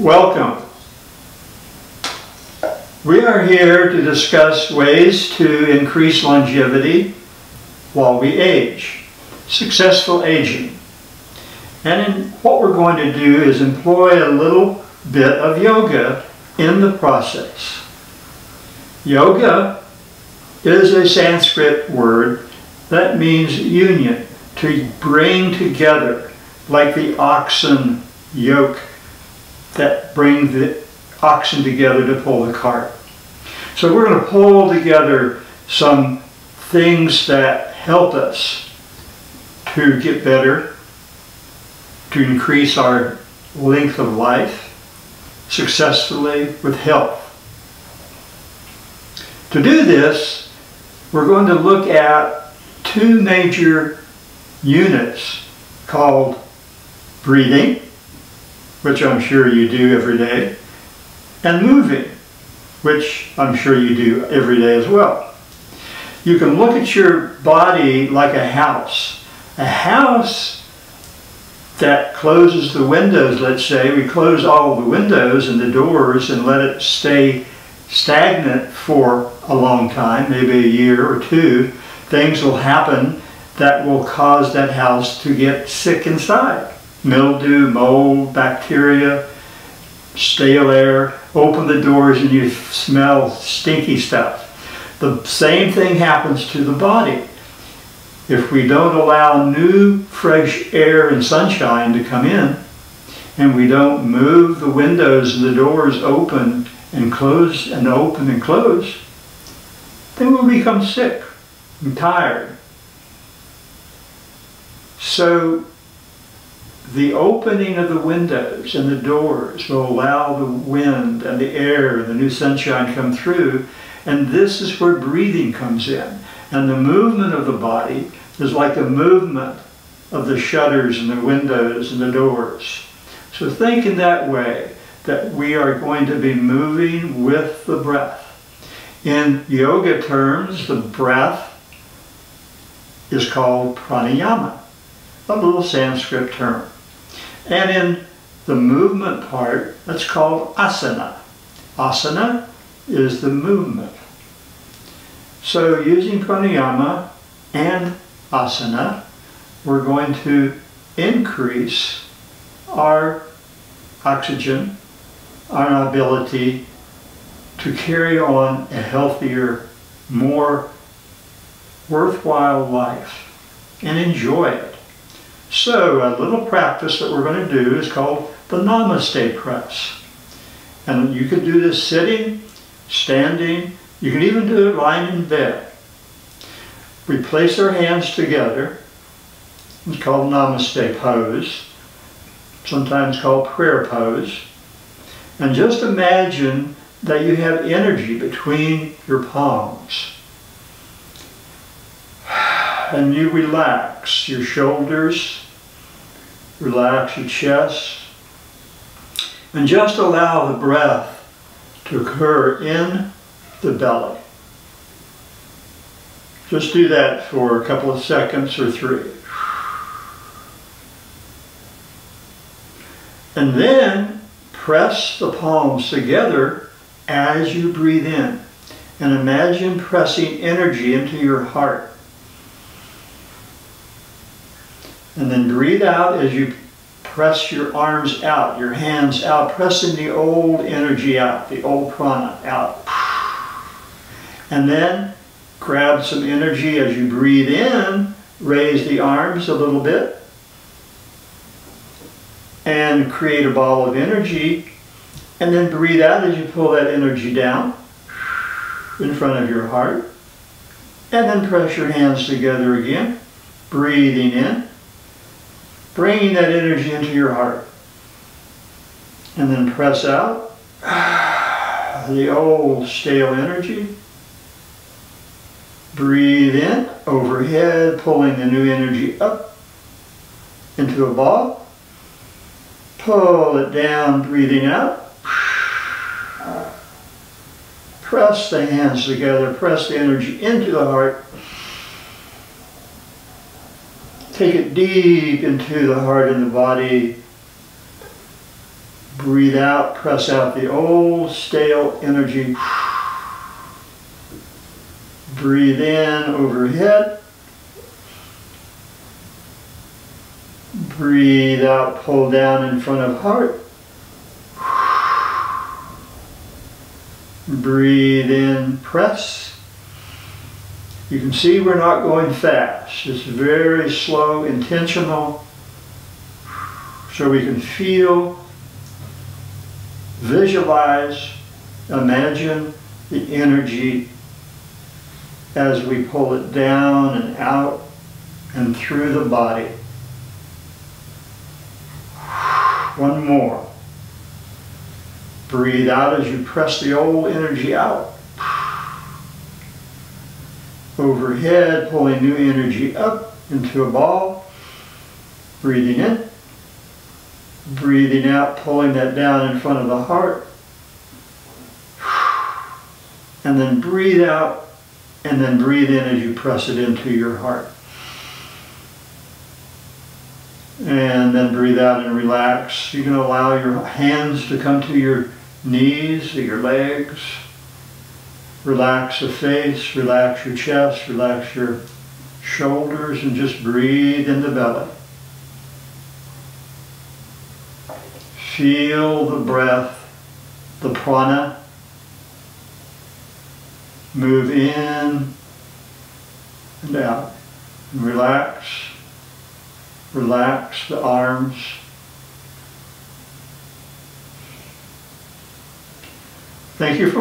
Welcome. We are here to discuss ways to increase longevity while we age, successful aging. And what we're going to do is employ a little bit of yoga in the process. Yoga is a Sanskrit word that means union, to bring together, like the oxen yoke that bring the oxen together to pull the cart. So we're going to pull together some things that help us to get better, to increase our length of life successfully with health. To do this, we're going to look at two major units called breathing, which I'm sure you do every day, and moving, which I'm sure you do every day as well. You can look at your body like a house. A house that closes the windows, let's say, we close all the windows and the doors and let it stay stagnant for a long time, maybe a year or two, things will happen that will cause that house to get sick inside. Mildew, mold, bacteria, stale air, open the doors and you smell stinky stuff. The same thing happens to the body. If we don't allow new fresh air and sunshine to come in, and we don't move the windows and the doors open and close and open and close, then we'll become sick and tired. So the opening of the windows and the doors will allow the wind and the air and the new sunshine come through. And this is where breathing comes in. And the movement of the body is like the movement of the shutters and the windows and the doors. So think in that way that we are going to be moving with the breath. In yoga terms, the breath is called pranayama, a little Sanskrit term. And in the movement part, that's called asana. Asana is the movement. So using pranayama and asana, we're going to increase our oxygen, our ability to carry on a healthier, more worthwhile life and enjoy it. So a little practice that we're going to do is called the Namaste press. And you can do this sitting, standing, you can even do it lying in bed. We place our hands together. It's called Namaste pose, sometimes called prayer pose. And just imagine that you have energy between your palms. And you relax your shoulders, Relax your chest. And just allow the breath to occur in the belly. Just do that for a couple of seconds or three. And then press the palms together as you breathe in. And imagine pressing energy into your heart. And then breathe out as you press your arms out, your hands out, pressing the old energy out, the old prana out. And then grab some energy as you breathe in, raise the arms a little bit, and create a ball of energy. And then breathe out as you pull that energy down in front of your heart. And then press your hands together again, breathing in bringing that energy into your heart. And then press out the old stale energy. Breathe in overhead, pulling the new energy up into a ball. Pull it down, breathing out. Press the hands together, press the energy into the heart. Take it deep into the heart and the body. Breathe out, press out the old stale energy. Breathe in overhead. Breathe out, pull down in front of heart. Breathe in, press. You can see we're not going fast. It's very slow, intentional. So we can feel, visualize, imagine the energy as we pull it down and out and through the body. One more. Breathe out as you press the old energy out. Overhead, pulling new energy up into a ball. Breathing in. Breathing out, pulling that down in front of the heart. And then breathe out, and then breathe in as you press it into your heart. And then breathe out and relax. You can allow your hands to come to your knees, your legs. Relax the face, relax your chest, relax your shoulders, and just breathe in the belly. Feel the breath, the prana, move in and out. And relax, relax the arms. Thank you for